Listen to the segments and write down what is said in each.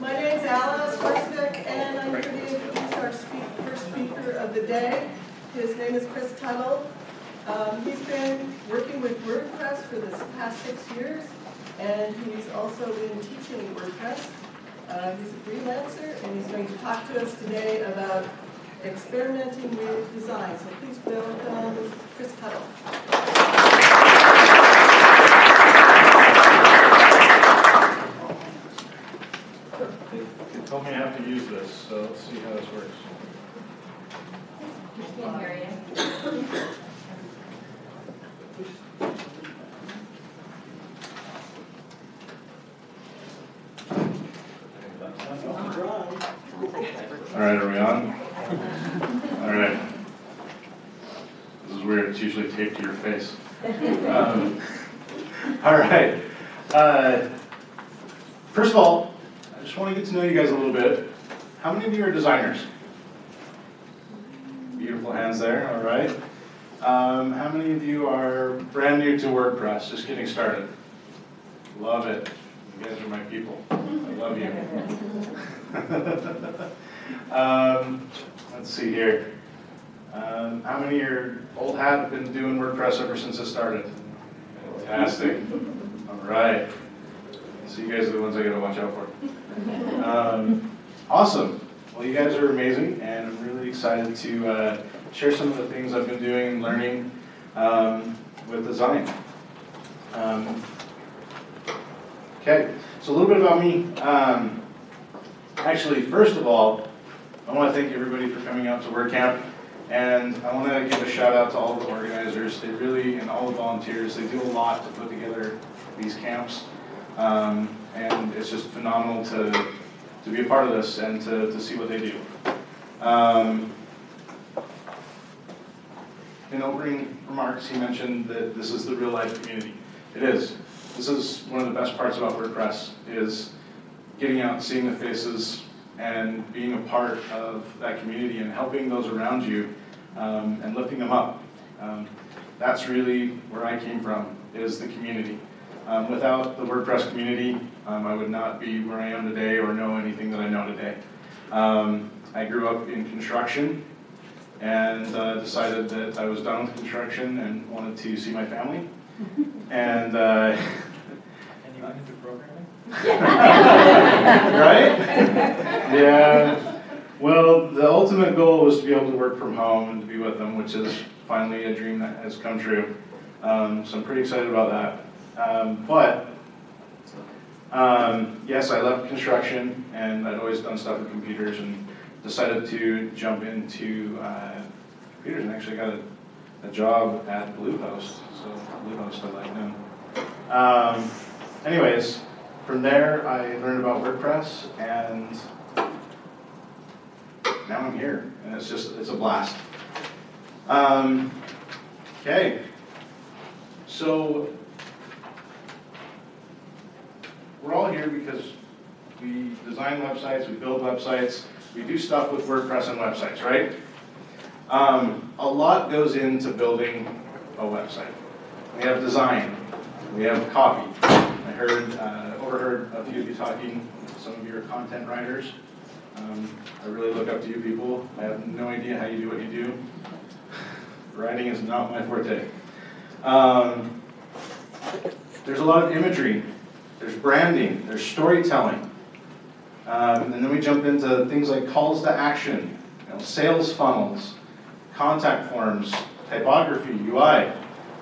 My name is Alice Worsnick, and I'm here to introduce our first speaker of the day. His name is Chris Tuttle. Um, he's been working with WordPress for the past six years, and he's also been teaching WordPress. Uh, he's a freelancer, and he's going to talk to us today about experimenting with design. So please welcome Chris Tuttle. Told me I have to use this, so let's see how this works. Can't hear you. All right, are we on? All right. This is weird, it's usually taped to your face. Um, All right. Uh, First of all, just want to get to know you guys a little bit. How many of you are designers? Beautiful hands there, all right. Um, How many of you are brand new to WordPress, just getting started? Love it. You guys are my people. I love you. Um, let's see here. Um, how many are old hat have been doing WordPress ever since it started? Fantastic. All right. So you guys are the ones I gotta watch out for. Um, awesome. Well, you guys are amazing, and I'm really excited to uh, share some of the things I've been doing and learning um, with design. Um, okay, so a little bit about me. Um, Actually, first of all, I want to thank everybody for coming out to WordCamp, and I want to give a shout out to all the organizers. They really, and all the volunteers, they do a lot to put together these camps, um, and it's just phenomenal to to be a part of this and to, to see what they do. Um, in opening remarks, he mentioned that this is the real life community. It is. This is one of the best parts about WordPress is getting out, seeing the faces, and being a part of that community and helping those around you um, and lifting them up. Um, that's really where I came from, is the community. Um, without the WordPress community, um, I would not be where I am today or know anything that I know today. Um, I grew up in construction and uh, decided that I was done with construction and wanted to see my family. And uh, And you went into programming? right? Yeah. Well, the ultimate goal was to be able to work from home and to be with them, which is finally a dream that has come true. Um, so I'm pretty excited about that. Um, but um, yes, I left construction and I'd always done stuff with computers and decided to jump into uh, computers and actually got a, a job at Bluehost. So Bluehost, I like. Um, anyways, from there, I learned about WordPress, and now I'm here, and it's just, it's a blast. Um, okay, so we're all here because we design websites, we build websites, we do stuff with WordPress and websites, right? Um, a lot goes into building a website. We have design, we have copy. I heard, uh, overheard a few of you talking, some of you are content writers. Um, I really look up to you people. I have no idea how you do what you do. Writing is not my forte. Um, there's a lot of imagery, there's branding, there's storytelling. Um, and then we jump into things like calls to action, you know, sales funnels, contact forms, typography, UI.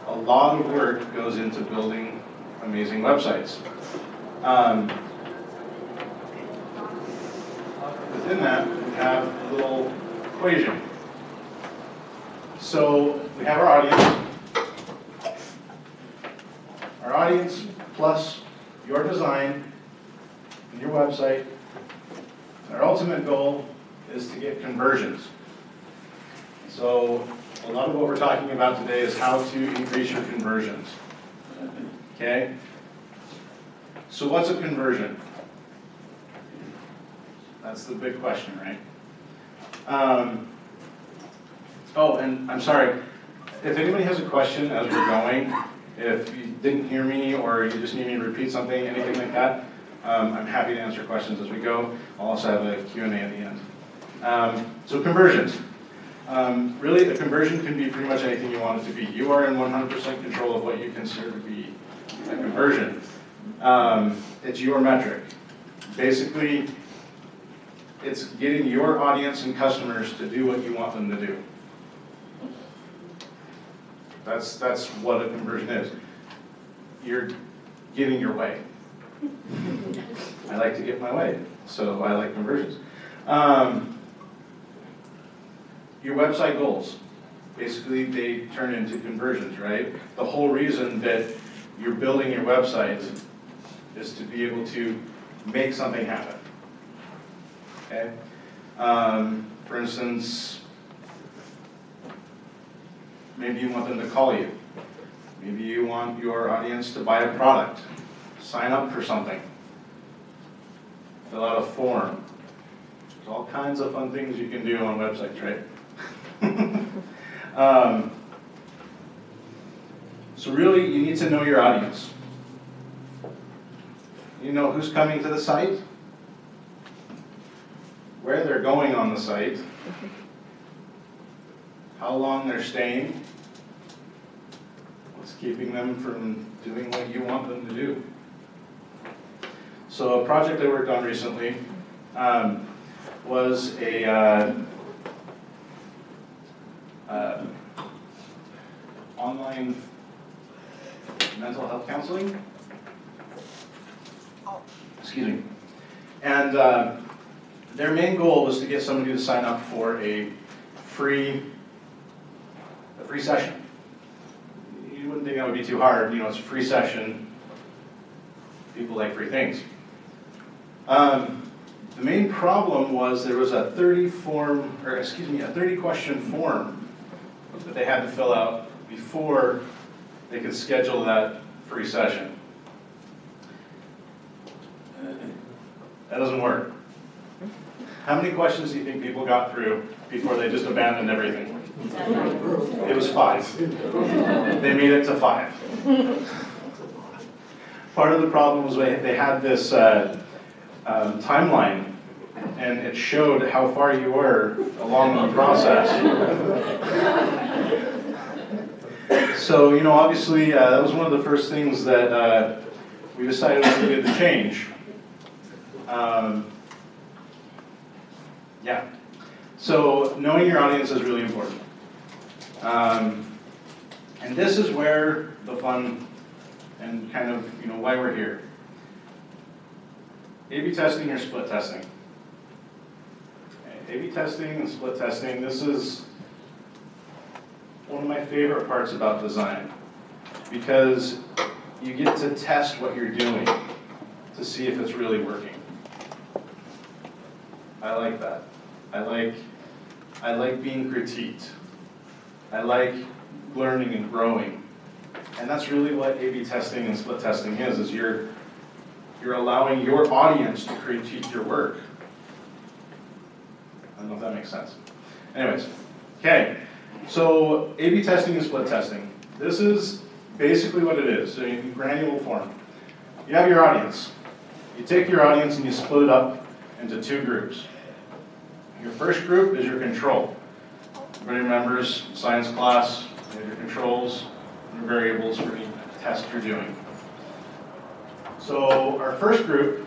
A lot of work goes into building amazing websites. Um, within that, we have a little equation. So we have our audience. Our audience plus your design and your website. And Our ultimate goal is to get conversions. So a lot of what we're talking about today is how to increase your conversions. Okay? So what's a conversion? That's the big question, right? Um, oh, and I'm sorry, if anybody has a question as we're going, if you didn't hear me or you just need me to repeat something, anything like that, Um, I'm happy to answer questions as we go. I'll also have a Q&A at the end. Um, so conversions. Um, really, a conversion can be pretty much anything you want it to be. You are in 100% control of what you consider to be a conversion. Um, it's your metric. Basically, it's getting your audience and customers to do what you want them to do. That's, that's what a conversion is. You're getting your way. I like to get my way, so I like conversions. Um, your website goals, basically they turn into conversions, right? The whole reason that you're building your website is to be able to make something happen. Okay? Um, for instance, maybe you want them to call you. Maybe you want your audience to buy a product, sign up for something, fill out a form. There's all kinds of fun things you can do on websites, right? um, so really, you need to know your audience. You know who's coming to the site, where they're going on the site, how long they're staying, keeping them from doing what you want them to do. So a project I worked on recently um, was a uh, uh, online mental health counseling. Excuse me. And uh, their main goal was to get somebody to sign up for a free, a free session. Think that would be too hard, you know, it's a free session. People like free things. Um, the main problem was there was a 30 form, or excuse me, a 30 question form that they had to fill out before they could schedule that free session. That doesn't work. How many questions do you think people got through before they just abandoned everything? It was five. They made it to five. Part of the problem was they they had this uh, um, timeline, and it showed how far you were along the process. So, you know, obviously, uh, that was one of the first things that uh, we decided we needed to change. Um, yeah. So, knowing your audience is really important. Um, and this is where the fun and kind of, you know, why we're here. A-B testing or split testing? A-B testing and split testing, this is one of my favorite parts about design because you get to test what you're doing to see if it's really working. I like that. I like I like being critiqued. I like learning and growing. And that's really what A-B testing and split testing is, is you're you're allowing your audience to critique your work. I don't know if that makes sense. Anyways, okay. So A-B testing and split testing. This is basically what it is, so in granular form. You have your audience. You take your audience and you split it up into two groups. Your first group is your control. Everybody remembers science class, you your controls, your variables for each test you're doing. So our first group,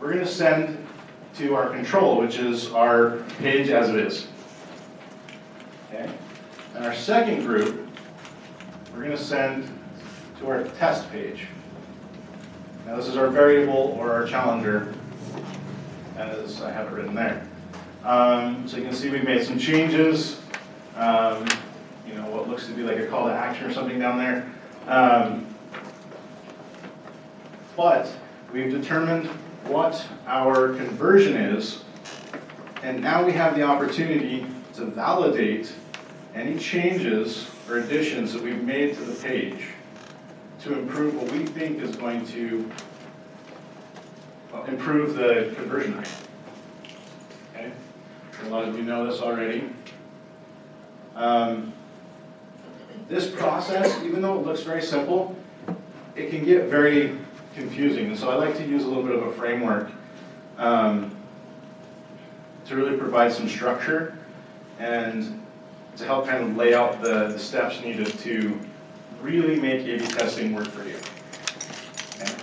we're going to send to our control, which is our page as it is. Okay? And our second group, we're going to send to our test page. Now this is our variable or our challenger, as I have it written there. Um, so you can see we've made some changes. Um, you know, what looks to be like a call to action or something down there. Um, but we've determined what our conversion is, and now we have the opportunity to validate any changes or additions that we've made to the page to improve what we think is going to improve the conversion rate. A lot of you know this already. Um, this process, even though it looks very simple, it can get very confusing, and so I like to use a little bit of a framework um, to really provide some structure and to help kind of lay out the, the steps needed to really make A/B testing work for you. Okay?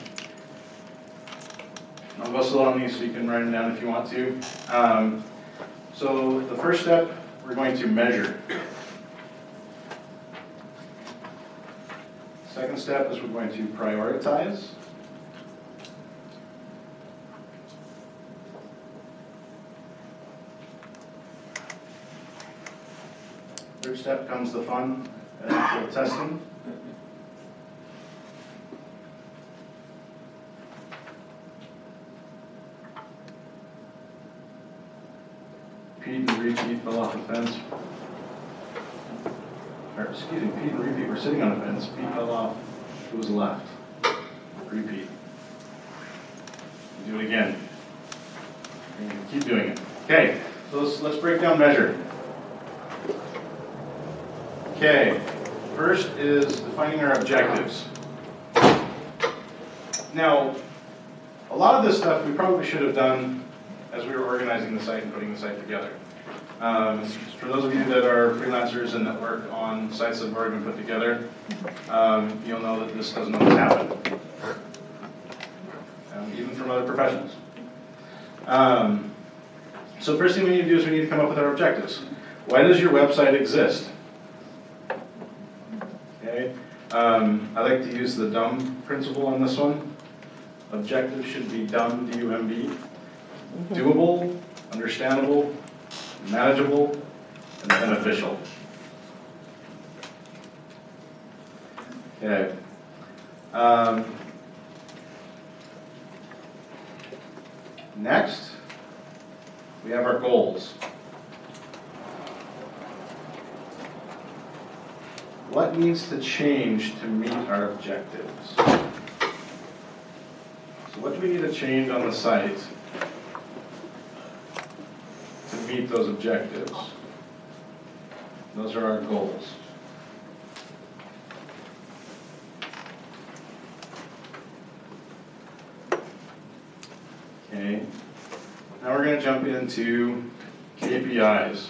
I'll go slow on these so you can write them down if you want to. Um, so the first step, we're going to measure. Second step is we're going to prioritize. Third step comes the fun, actual uh, testing. Pete and repeat fell off the fence. Or, excuse me, Pete and repeat were sitting on a fence, Pete fell off, who was left? Repeat. Do it again. Keep doing it. Okay, so let's, let's break down measure. Okay, first is defining our objectives. Now, a lot of this stuff we probably should have done as we were organizing the site and putting the site together. Um, For those of you that are freelancers and that work on sites that have already been put together, um, you'll know that this doesn't always happen. Um, Even from other professionals. Um, So first thing we need to do is we need to come up with our objectives. Why does your website exist? Okay, um, I like to use the dumb principle on this one. Objectives should be dumb, D-U-M-B. Doable, understandable, manageable, and beneficial. Okay. Um, Next, we have our goals. What needs to change to meet our objectives? So what do we need to change on the site meet those objectives? Those are our goals. Okay, now we're gonna jump into KPIs,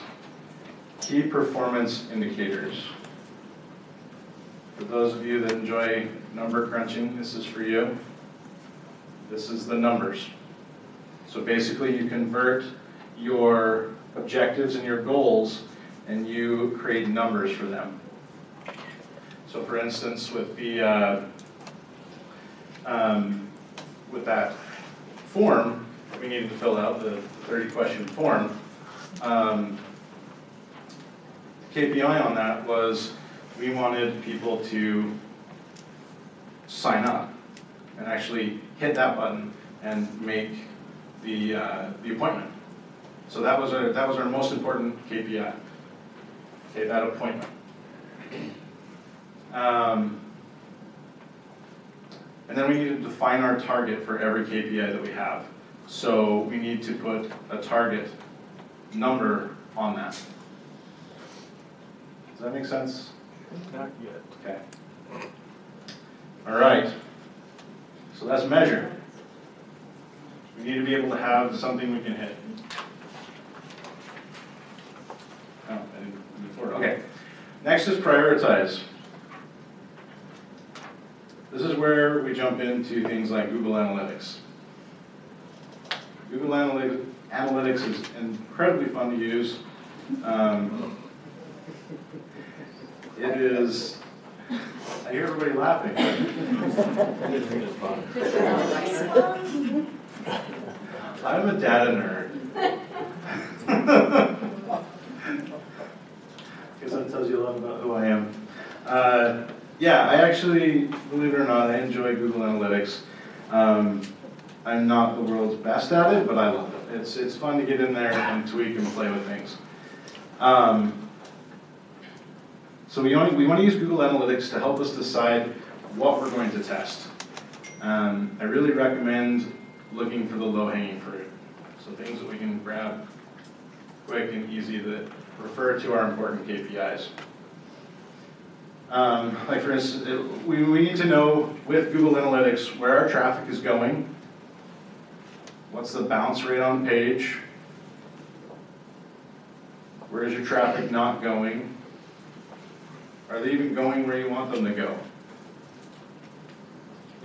key performance indicators. For those of you that enjoy number crunching, this is for you. This is the numbers. So basically, you convert your objectives and your goals, and you create numbers for them. So for instance, with the, uh, um, with that form we needed to fill out, the thirty question form, um, KPI on that was, we wanted people to sign up and actually hit that button and make the, uh, the appointment. So that was our, that was our most important KPI. Okay, that appointment. Um, and then we need to define our target for every KPI that we have. So we need to put a target number on that. Does that make sense? Not yet. Okay. All right. So that's measure. We need to be able to have something we can hit. Oh, I didn't move forward. Okay. Next is prioritize. This is where we jump into things like Google Analytics. Google Analytics, is incredibly fun to use. Um, it is, I hear everybody laughing. I'm a data nerd. Tells you a lot about who I am. Uh, yeah, I actually, believe it or not, I enjoy Google Analytics. Um, I'm not the world's best at it, but I love it. It's, it's fun to get in there and tweak and play with things. Um, so we, only, we want to use Google Analytics to help us decide what we're going to test. Um, I really recommend looking for the low-hanging fruit. So things that we can grab quick and easy that refer to our important KPIs. Um, like for instance, we, we need to know with Google Analytics where our traffic is going. What's the bounce rate on page? Where is your traffic not going? Are they even going where you want them to go?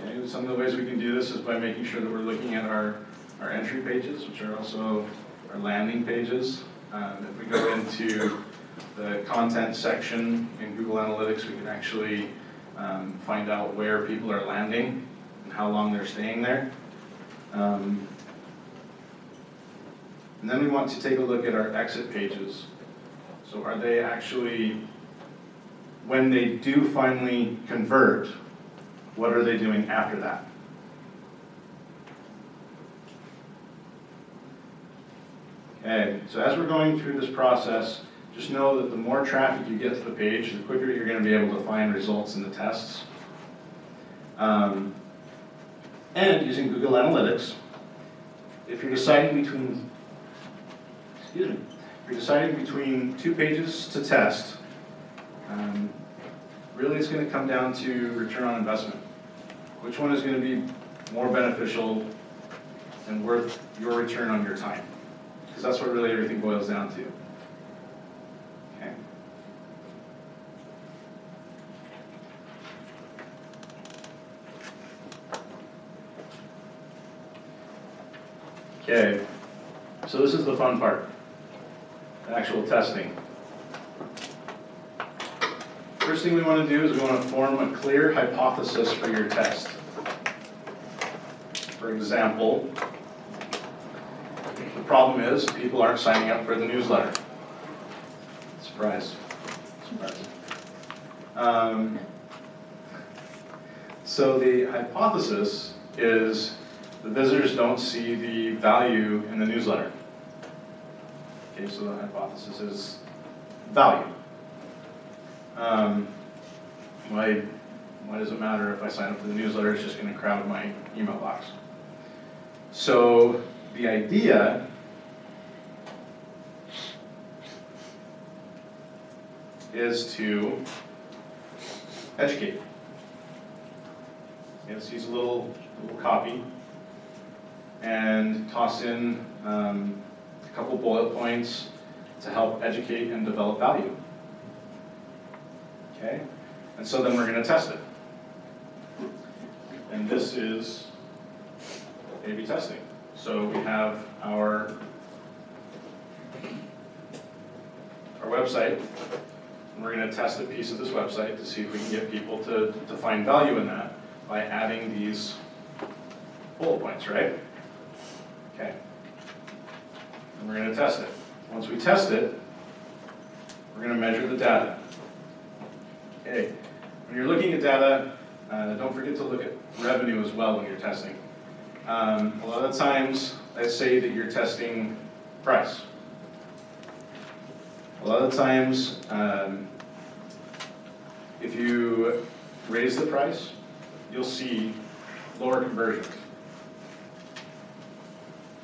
Okay, some of the ways we can do this is by making sure that we're looking at our, our entry pages, which are also our landing pages. Um, if we go into the content section in Google Analytics, we can actually um, find out where people are landing and how long they're staying there. Um, and then we want to take a look at our exit pages. So are they actually, when they do finally convert, what are they doing after that? Okay, so as we're going through this process, just know that the more traffic you get to the page, the quicker you're gonna be able to find results in the tests. Um, and using Google Analytics, if you're deciding between, excuse me, if you're deciding between two pages to test, um, really it's gonna come down to return on investment. Which one is gonna be more beneficial and worth your return on your time? Because that's what really everything boils down to. Okay. Okay, so this is the fun part, actual testing. First thing we want to do is we want to form a clear hypothesis for your test. For example, the problem is people aren't signing up for the newsletter. Surprise. Surprise. Um, so the hypothesis is the visitors don't see the value in the newsletter. Okay, so the hypothesis is value. Um, why, why does it matter if I sign up for the newsletter? It's just going to crowd my email box. So the idea is to educate. Yes, use a little, little copy and toss in um, a couple bullet points to help educate and develop value. Okay? And so then we're going to test it. And this is A-B testing. So we have our, our website, and we're going to test a piece of this website to see if we can get people to, to find value in that by adding these bullet points, right? Okay. And we're going to test it. Once we test it, we're going to measure the data. Okay. When you're looking at data, uh, don't forget to look at revenue as well when you're testing. Um, a lot of times, let's say that you're testing price. A lot of times, um, if you raise the price, you'll see lower conversions.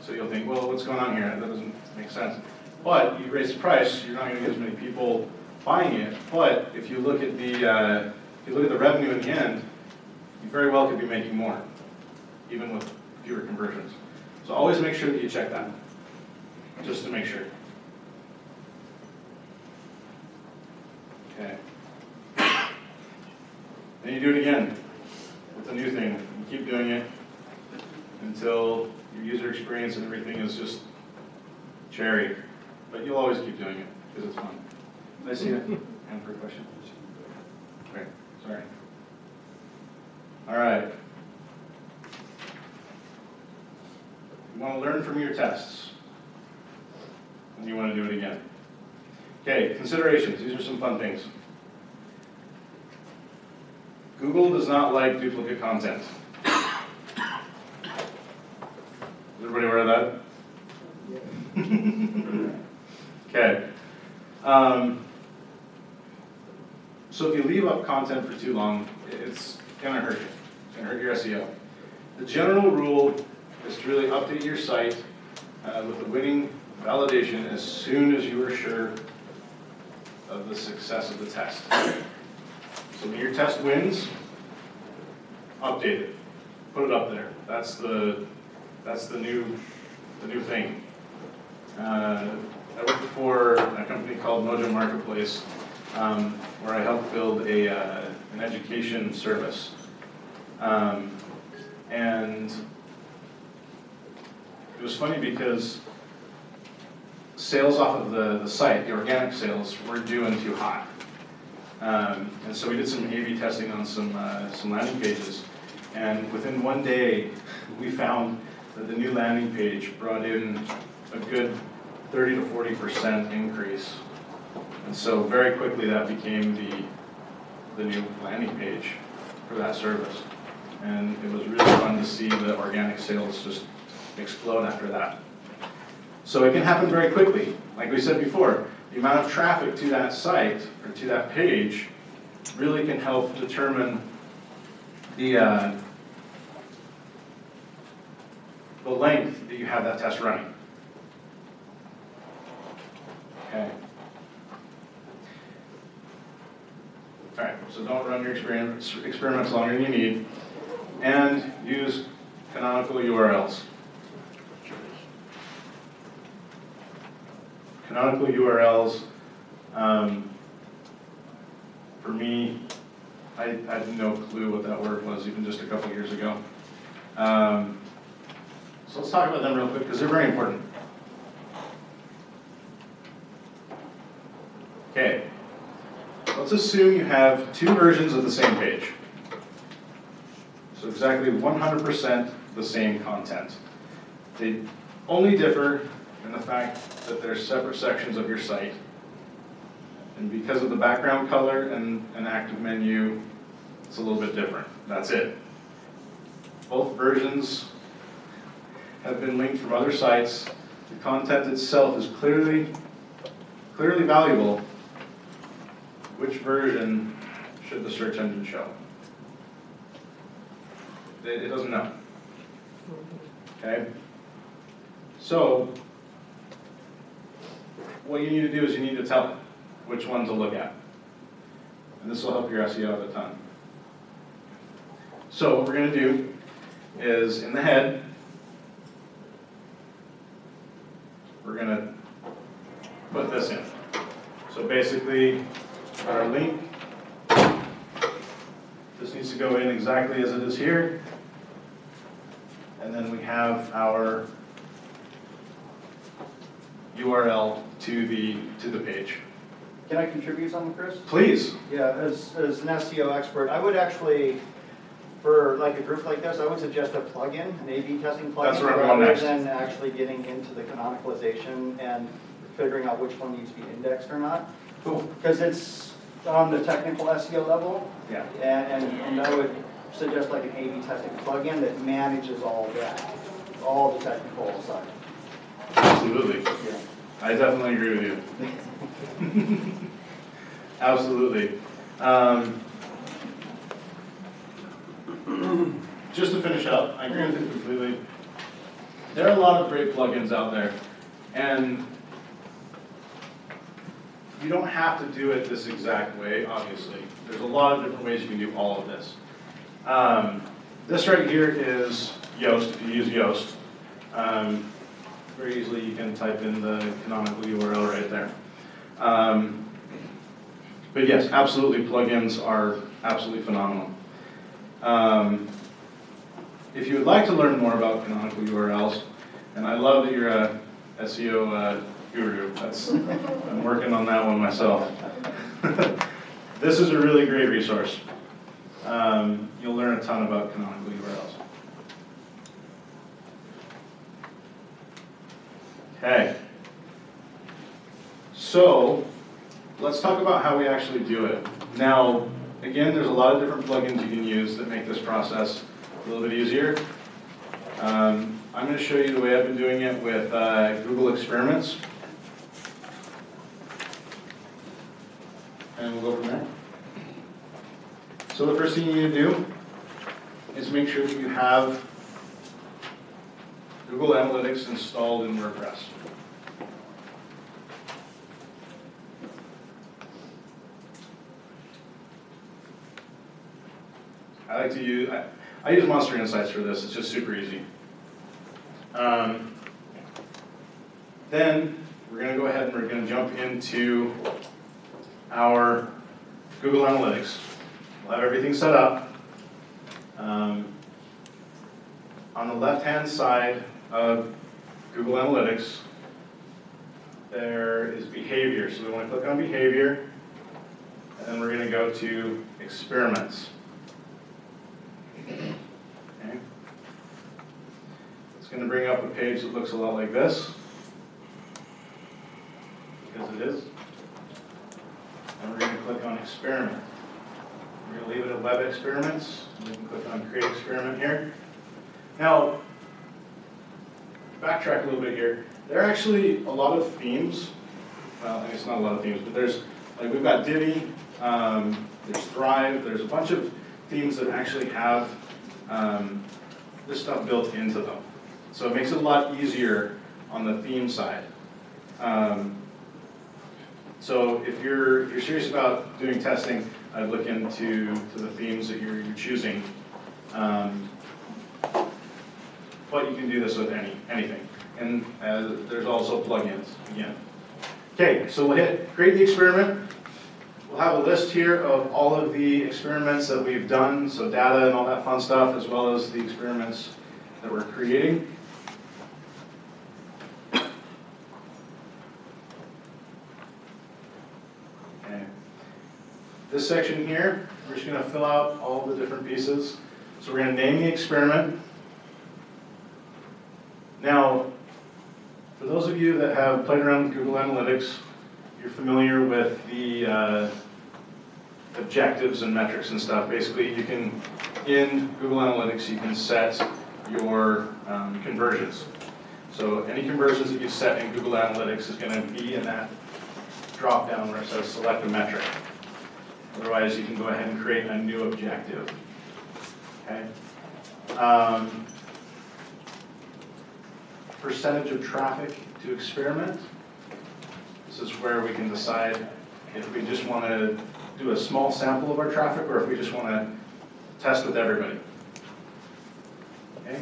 So you'll think, well, what's going on here? That doesn't make sense. But you raise the price, you're not going to get as many people buying it. But if you look at the uh, if you look at the revenue in the end, you very well could be making more, even with fewer conversions. So always make sure that you check that, just to make sure. Okay. Then you do it again It's a new thing. You keep doing it until your user experience and everything is just cherry. But you'll always keep doing it because it's fun. Did I see a hand for a question? Great, sorry. All right. You want to learn from your tests. And you want to do it again. Okay, considerations. These are some fun things. Google does not like duplicate content. Is everybody aware of that? Okay. Um, so if you leave up content for too long, it's gonna hurt you. It's gonna hurt your SEO. The general rule is to really update your site uh, with the winning validation as soon as you are sure of the success of the test. So when your test wins, update it, put it up there. That's the, that's the new, the new thing. Uh, I worked for a company called Mojo Marketplace, um, where I helped build a, uh, an education service. Um, and it was funny because sales off of the, the site, the organic sales, were doing too hot. Um, and so we did some A/B testing on some, uh, some landing pages. And within one day, we found that the new landing page brought in a good thirty to forty percent increase. And so very quickly, that became the, the new landing page for that service. And it was really fun to see the organic sales just explode after that. So it can happen very quickly. Like we said before, the amount of traffic to that site or to that page really can help determine the, uh, the length that you have that test running. Okay. All right, so don't run your experiments, experiments longer than you need, and use canonical URLs. Canonical URLs, um, for me, I, had no clue what that word was even just a couple years ago. Um, so let's talk about them real quick because they're very important. Okay, let's assume you have two versions of the same page. So exactly 100% the same content. They only differ in the fact that they're separate sections of your site. And because of the background color and an active menu, it's a little bit different. That's it. Both versions have been linked from other sites. The content itself is clearly, clearly valuable. Which version should the search engine show? It doesn't know. Okay? So, what you need to do is you need to tell it which one to look at. And this will help your SEO a ton. So what we're gonna do is in the head, we're gonna put this in. So basically, our link, this needs to go in exactly as it is here. And then we have our URL to the, to the page. Can I contribute something, Chris? Please, Yeah, as, as an SEO expert, I would actually, for like a group like this, I would suggest a plugin, an A/B testing plugin. That's. Rather than actually getting into the canonicalization and figuring out which one needs to be indexed or not. cool, Because it's on the technical SEO level, yeah. and, and- and I would suggest like an A/B testing plugin that manages all that, all the technical side. Absolutely. I definitely agree with you. Absolutely. Um, just to finish up, I agree with you completely. There are a lot of great plugins out there, and you don't have to do it this exact way, obviously. There's a lot of different ways you can do all of this. Um, this right here is Yoast, if you use Yoast. Um, very easily, you can type in the canonical URL right there. Um, but yes, absolutely, plugins are absolutely phenomenal. Um, if you would like to learn more about canonical URLs, and I love that you're a SEO uh, guru, that's, I'm working on that one myself. this is a really great resource. Um, you'll learn a ton about canonical URLs. Okay. So, let's talk about how we actually do it. Now, again, there's a lot of different plugins you can use that make this process a little bit easier. Um, I'm going to show you the way I've been doing it with uh, Google Experiments. And we'll go from there. So the first thing you need to do is make sure that you have Google Analytics installed in WordPress. I like to use, I, I use Monster Insights for this, it's just super easy. Um, then, we're gonna go ahead and we're gonna jump into our Google Analytics. We'll have everything set up. Um, on the left-hand side of Google Analytics, there is behavior, so we wanna click on behavior, and then we're gonna go to experiments. Okay. It's gonna bring up a page that looks a lot like this. Because it is. And we're gonna click on experiment. We're gonna leave it at web experiments, we can click on create experiment here. Now, backtrack a little bit here, there are actually a lot of themes, well, I guess not a lot of themes, but there's, like, we've got Divi, um, there's Thrive, there's a bunch of themes that actually have, um, this stuff built into them. So it makes it a lot easier on the theme side. Um, so if you're, if you're serious about doing testing, I'd look into, to the themes that you're, you're choosing. Um, but you can do this with any, anything. And uh, there's also plugins, again. Okay, so we'll hit create the experiment. We'll have a list here of all of the experiments that we've done, so data and all that fun stuff, as well as the experiments that we're creating. Okay. This section here, we're just gonna fill out all the different pieces. So we're gonna name the experiment. Now, for those of you that have played around with Google Analytics, you're familiar with the uh, objectives and metrics and stuff. Basically, you can, in Google Analytics, you can set your um, conversions. So any conversions that you set in Google Analytics is gonna be in that drop-down where it says select a metric. Otherwise, you can go ahead and create a new objective. Okay? Um, percentage of traffic to experiment. This is where we can decide if we just want to do a small sample of our traffic or if we just want to test with everybody. Okay?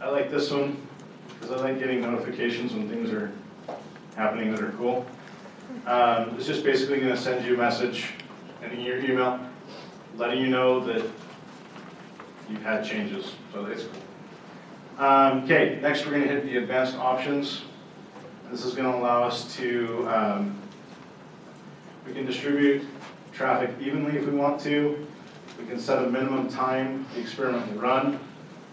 I like this one because I like getting notifications when things are happening that are cool. Um, it's just basically going to send you a message in your email letting you know that you've had changes, so it's cool. Um, okay, next we're gonna hit the advanced options. This is gonna allow us to, um, we can distribute traffic evenly if we want to. We can set a minimum time the experiment will run.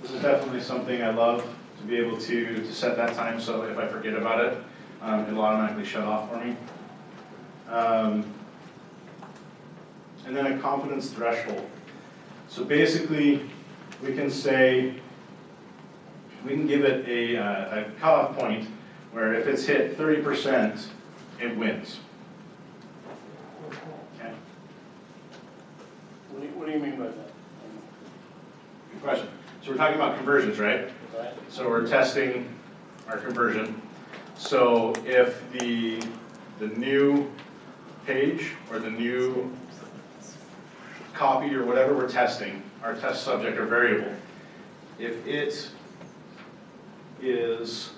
This is definitely something I love, to be able to, to set that time, so if I forget about it, um, it'll automatically shut off for me. Um, and then a confidence threshold. So basically, we can say, we can give it a, uh, a cutoff point where if it's hit thirty percent, it wins. Okay, What do you, what do you mean by that? good question. So we're talking about conversions, right? Right? So we're testing our conversion. So if the, the new page or the new copy or whatever we're testing, our test subject or variable, if it is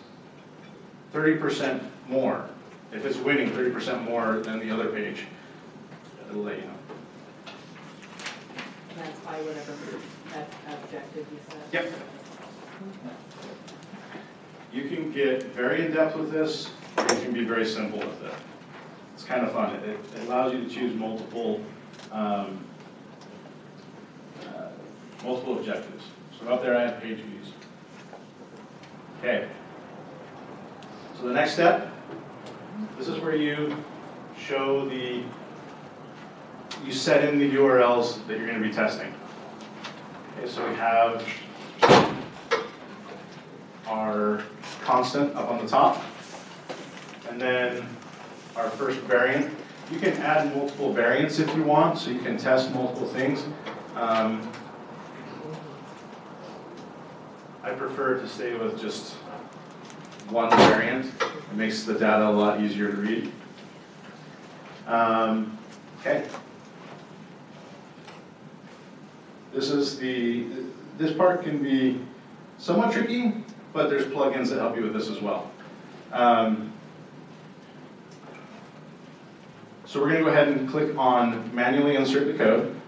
thirty percent more, if it's winning thirty percent more than the other page, it'll let you know. And that's by whatever that objective you set. Yep. You can get very in-depth with this, or you can be very simple with it. It's kind of fun. It, it allows you to choose multiple, um, uh, multiple objectives. So out there I have page views. Okay. So the next step, this is where you show the, you set in the URLs that you're gonna be testing. Okay, so we have our constant up on the top. And then our first variant. You can add multiple variants if you want, so you can test multiple things. Um, I prefer to stay with just one variant. It makes the data a lot easier to read. Um, okay. This is the, this part can be somewhat tricky, but there's plugins that help you with this as well. Um, So we're gonna go ahead and click on manually insert the code.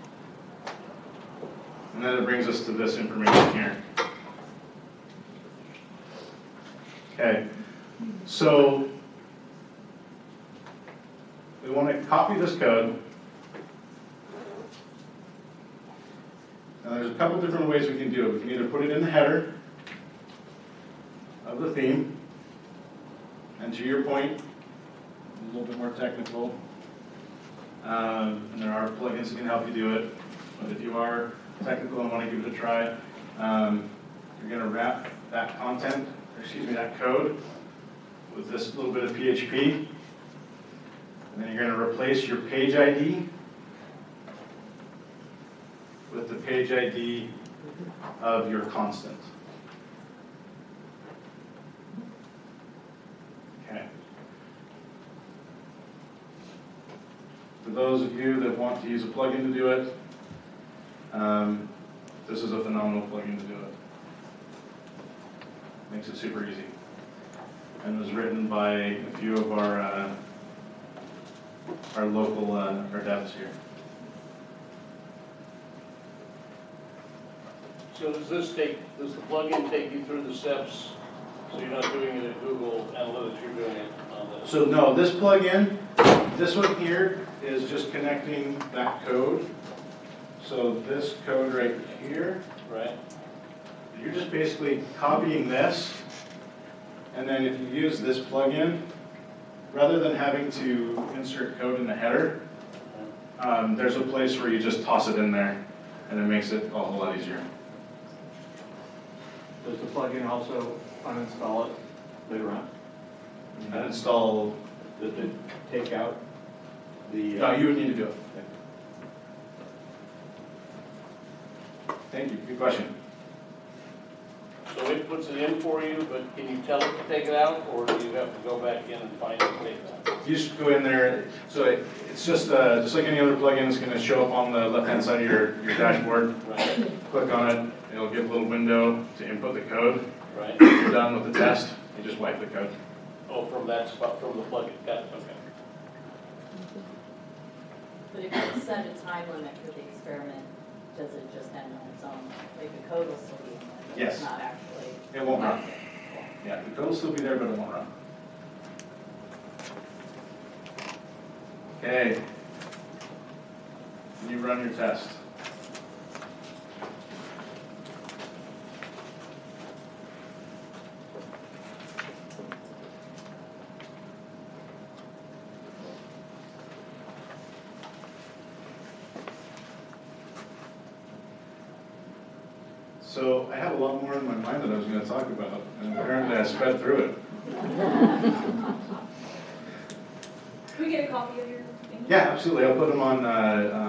And then it brings us to this information here. Okay, so we want to copy this code. Now, there's a couple different ways we can do it. We can either put it in the header of the theme, and to your point, a little bit more technical. Um, and there are plugins that can help you do it, but if you are technical and want to give it a try, um, you're gonna wrap that content, excuse me, that code with this little bit of PHP. And then you're gonna replace your page ID with the page ID of your constant. Okay. For those of you that want to use a plugin to do it, um, this is a phenomenal plugin to do it. Makes it super easy. And was written by a few of our, uh, our local, uh, our devs here. So does this take, does the plugin take you through the steps? So you're not doing it in Google Analytics, you're doing it on the, So no, this plugin, this one here is just connecting that code. So this code right here, right? You're just basically copying this. And then if you use this plugin, rather than having to insert code in the header, um, there's a place where you just toss it in there and it makes it a whole lot easier. Does the plugin also uninstall it later on? And install, Does it take out the? no, uh, you would need to do it. Thank you, good question. So it puts it in for you, but can you tell it to take it out, or do you have to go back in and find it and take it out? You just go in there, so it- it's just, uh, just like any other plugin, it's gonna show up on the left-hand side of your, your dashboard. Right, Click on it, it'll give a little window to input the code. right? If you're done with the test, you just wipe the code. Oh, from that spot, from the plugin, got it, okay. But if you set a time limit for the experiment, does it just end on its own? Like the code will still be in there, but Yes. it's not actually. It won't run. Yeah, the code will still be there, but it won't run. Okay. You run your test. So I had a lot more in my mind that I was gonna talk about, and apparently I sped through it. Can we get a copy of your thing? Yeah, absolutely, I'll put them on, uh,